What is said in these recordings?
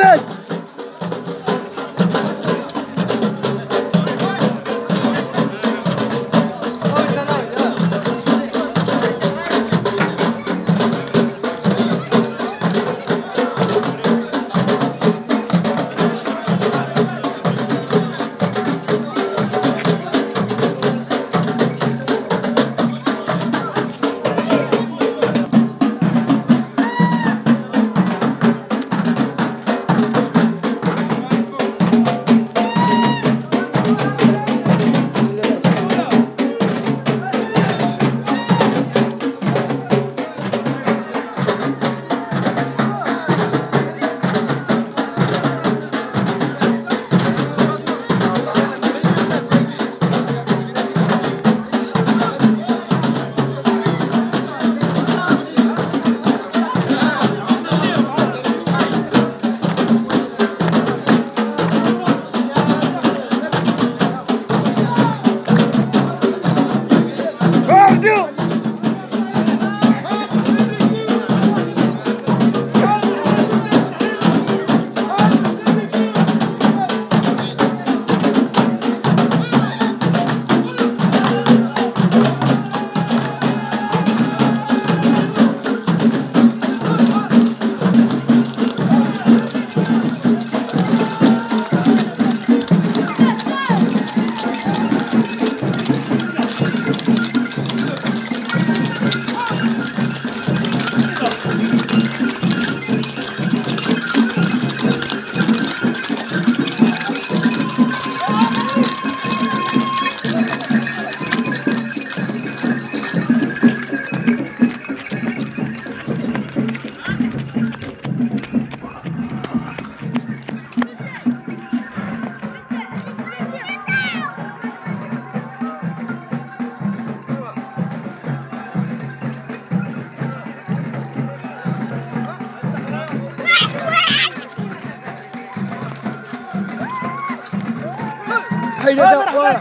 Ahmed! حيدتها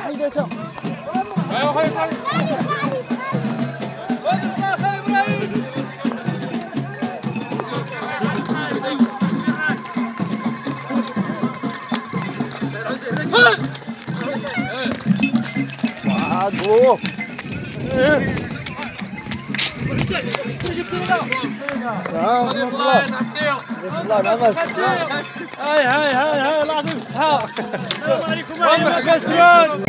حيدتها عادو هاي هاي هاي هاي الله يعطيك الصحة السلام عليكم يا كاسرون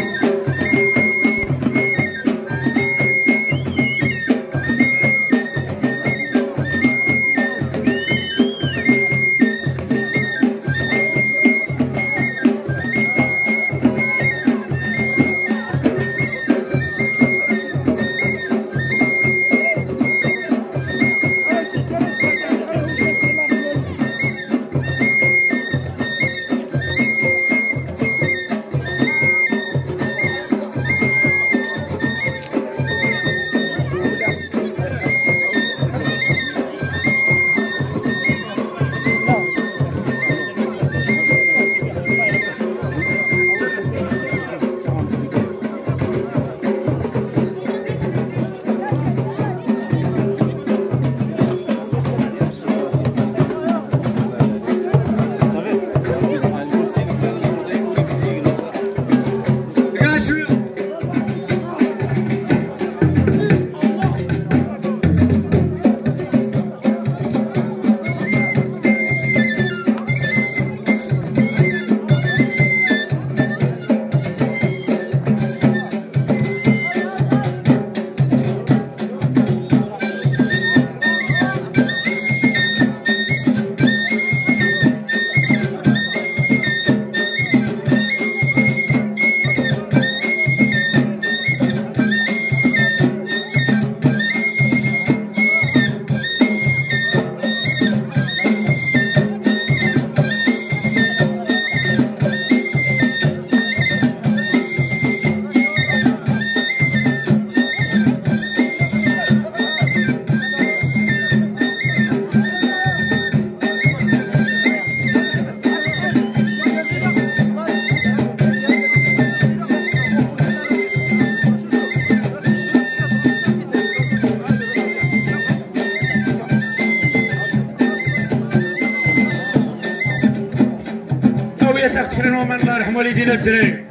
تكفرنا ومن الله يرحم والدينا الدراري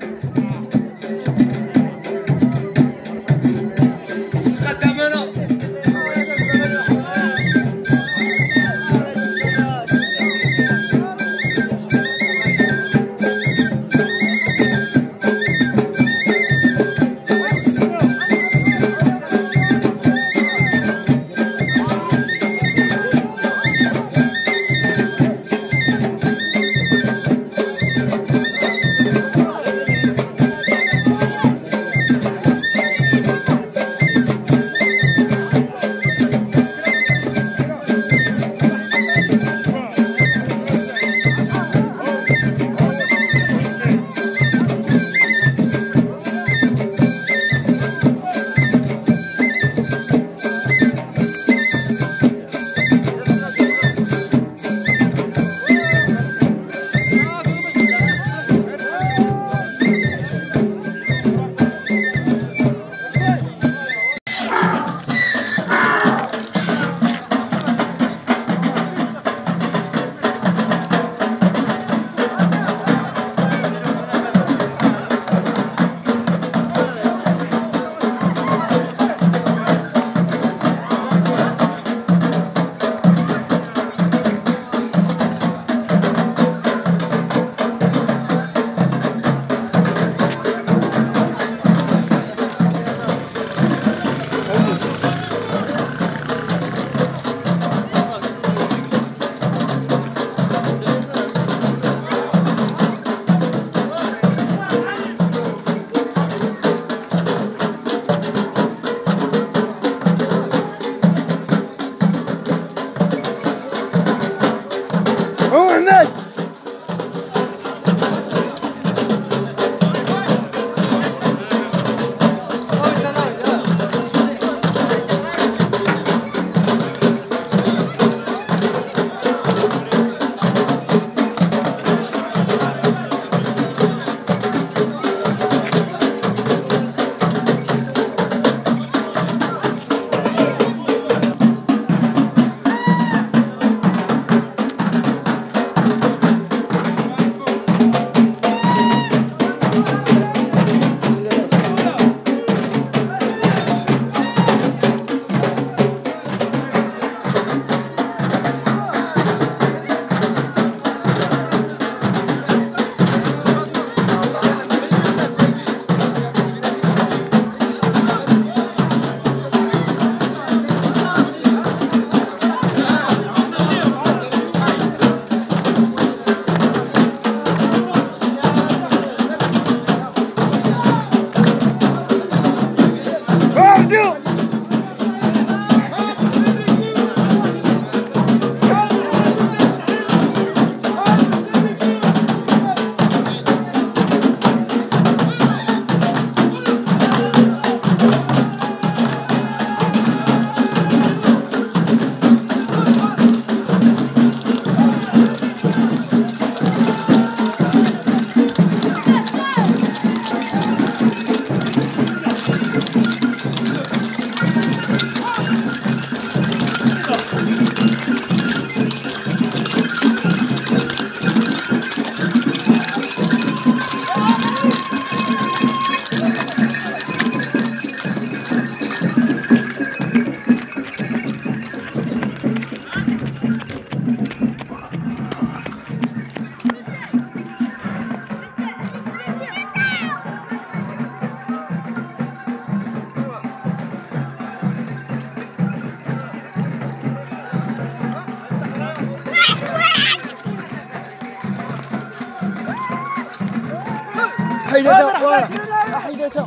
حيدته حيدته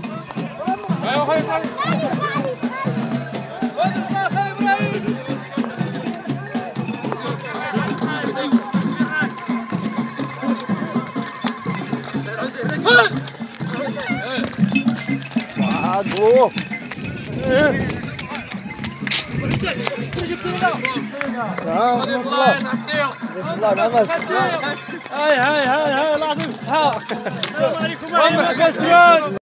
عادو سلام الله الله نعمس هاي هاي هاي هاي الله يعطيك الصحة السلام عليكم.